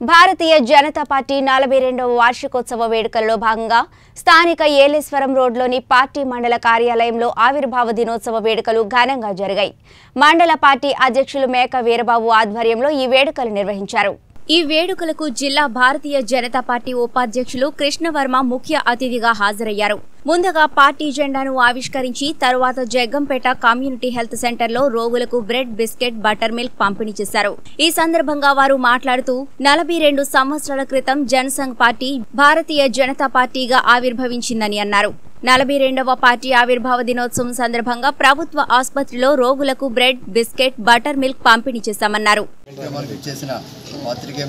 భారతీయ Janata party నలభై రెండవ వార్షికోత్సవ వేడుకల్లో భాగంగా స్థానిక ఏలేశ్వరం రోడ్లోని పార్టీ మండల కార్యాలయంలో ఆవిర్భావ దినోత్సవ వేడుకలు ఘనంగా జరిగాయి. మండల పార్టీ అధ్యక్షులు మేక వీరబాబు ఆధ్వర్యంలో ఈ వేడుకలు నిర్వహించారు. ఈ వేడుకలకు జిల్లా భారతీయ జనతా పార్టీ ఉపాధ్యక్షులు కృష్ణవర్మ ముఖ్య అతిథిగా హాజరయ్యారు. ముందుగా పార్టీ జెండాను ఆవిష్కరించి తరువాత జగ్గంపేట కమ్యూనిటీ హెల్త్ సెంటర్లో రోగులకు బ్రెడ్ బిస్కెట్ బటర్ మిల్క్ పంపిణీ చేశారు. ఈ సందర్భంగా వారు మాట్లాడుతూ నలభై రెండు సంవత్సరాల క్రితం జనసంఘ్ పార్టీ భారతీయ జనతా పార్టీగా ఆవిర్భవించిందని అన్నారు. నలభై రెండవ పార్టీ ఆవిర్భావ దినోత్సవం సందర్భంగా ప్రభుత్వ ఆసుపత్రిలో రోగులకు బ్రెడ్ బిస్కెట్ బటర్ మిల్క్ పంపిణీ చేశామన్నారు. చేసిన ఇచ్చేసిన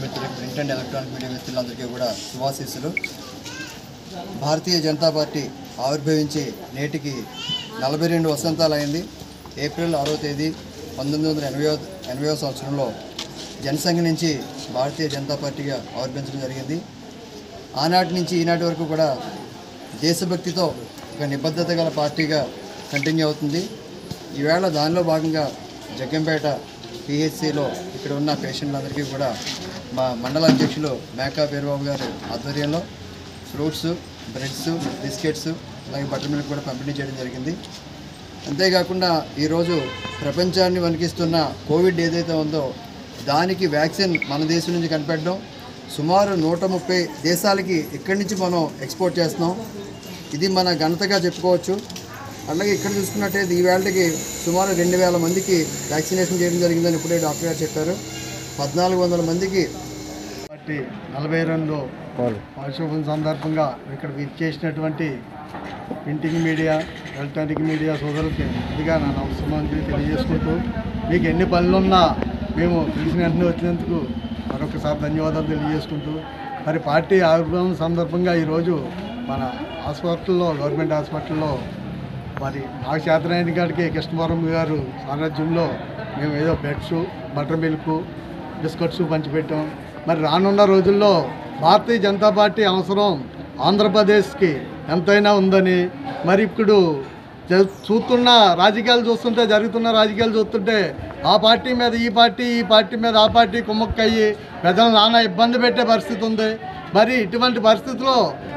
మిత్రులు ప్రింట్ అండ్ ఎలక్ట్రానిక్ మీడియా మిత్రులందరికీ కూడా శుభాశీస్సులు. భారతీయ జనతా పార్టీ ఆవిర్భవించి నేటికి నలభై రెండు వసంతాలు అయింది ఏప్రిల్ ఆరో తేదీ పంతొమ్మిది వందల ఎనభై ఎనభై సంవత్సరంలో జనసంఘ నుంచి భారతీయ జనతా పార్టీగా ఆవిర్భించడం జరిగింది. ఆనాటి నుంచి ఈనాటి వరకు కూడా దేశభక్తితో ఒక నిబద్ధత గల పార్టీగా కంటిన్యూ అవుతుంది. ఈవేళ దానిలో భాగంగా జగ్గంపేట పిహెచ్సిలో ఇక్కడ ఉన్న పేషెంట్లందరికీ కూడా మా మండల అధ్యక్షులు మేకా పేరుబాబు గారి ఆధ్వర్యంలో ఫ్రూట్స్ బ్రెడ్స్ బిస్కెట్స్ అలాగే బటర్ మిల్క్ కూడా పంపిణీ చేయడం జరిగింది. అంతేకాకుండా ఈరోజు ప్రపంచాన్ని వణికిస్తున్న కోవిడ్ ఏదైతే ఉందో దానికి వ్యాక్సిన్ మన దేశం నుంచి కనిపెట్టడం సుమారు నూట ముప్పై దేశాలకి ఇక్కడి నుంచి మనం ఎక్స్పోర్ట్ చేస్తున్నాం. ఇది మన ఘనతగా చెప్పుకోవచ్చు. అలాగే ఇక్కడ చూసుకున్నట్టయితే ఈ వేళకి సుమారు రెండు వేల మందికి వ్యాక్సినేషన్ చేయడం జరిగిందని ఇప్పుడే డాక్టర్ గారు చెప్పారు. పద్నాలుగు వందల మందికి పార్టీ నలభై రెండు వార్షికోత్సవం సందర్భంగా ఇక్కడ విచ్చేసినటువంటి ప్రింటింగ్ మీడియా ఎలక్ట్రానిక్ మీడియా సోదరులకి ముందుగా నా నమస్కారం తెలియజేసుకుంటూ మీకు ఎన్ని పనులున్నా మేము తెలిసిన వెంటనే వచ్చినందుకు మరొకసారి ధన్యవాదాలు తెలియజేసుకుంటూ మరి పార్టీ ఆవిర్భావం సందర్భంగా ఈరోజు మన హాస్పిటల్లో గవర్నమెంట్ హాస్పిటల్లో మరి నాకు చేతనైన కాడికి కృష్ణవరం గారు సారథ్యంలో మేము ఏదో బెడ్స్ బటర్ మిల్క్ బిస్కెట్స్ పంచిపెట్టాం. మరి రానున్న రోజుల్లో భారతీయ జనతా పార్టీ అవసరం ఆంధ్రప్రదేశ్కి ఎంతైనా ఉందని మరి ఇప్పుడు చూస్తున్న రాజకీయాలు చూస్తుంటే జరుగుతున్న రాజకీయాలు చూస్తుంటే ఆ పార్టీ మీద ఈ పార్టీ ఈ పార్టీ మీద ఆ పార్టీ కుమ్మక్కయ్యి ప్రజలను నానా ఇబ్బంది పెట్టే పరిస్థితి ఉంది. మరి ఇటువంటి పరిస్థితిలో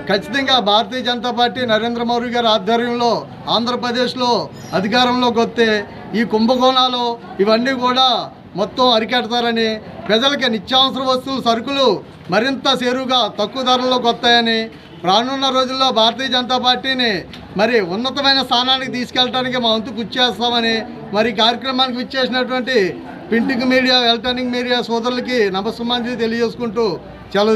ఖచ్చితంగా భారతీయ జనతా పార్టీ నరేంద్ర మోడీ గారి ఆధ్వర్యంలో ఆంధ్రప్రదేశ్లో అధికారంలోకి వస్తే ఈ కుంభకోణాలు ఇవన్నీ కూడా మొత్తం అరికెడతారని ప్రజలకి నిత్యావసర వస్తువులు సరుకులు మరింత చేరుగా తక్కువ ధరల్లోకి వస్తాయని రానున్న రోజుల్లో భారతీయ జనతా పార్టీని మరి ఉన్నతమైన స్థానానికి తీసుకెళ్ళడానికి మా వంతు కృషి చేస్తామని మరి కార్యక్రమానికి విచ్చేసినటువంటి ప్రింటింగ్ మీడియా ఎలక్ట్రానిక్ మీడియా సోదరులకి నమస్సుమాంజలి తెలియజేసుకుంటూ సెలవు